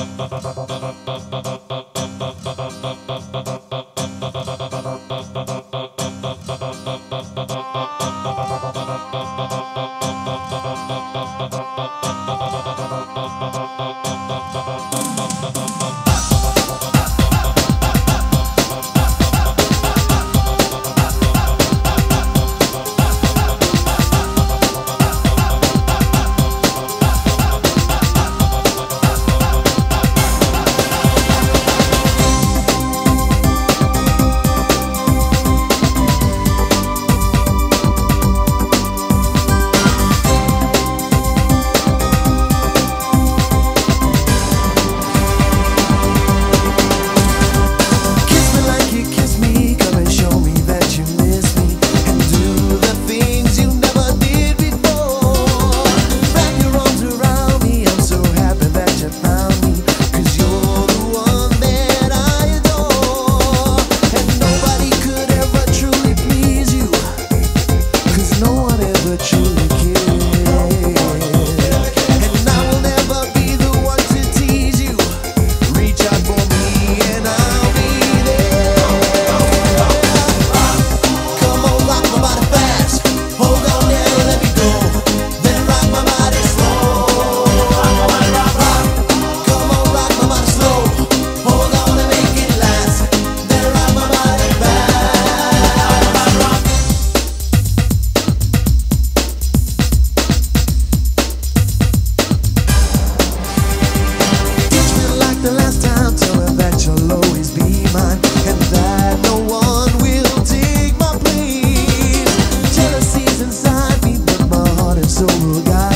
Thank um lugar.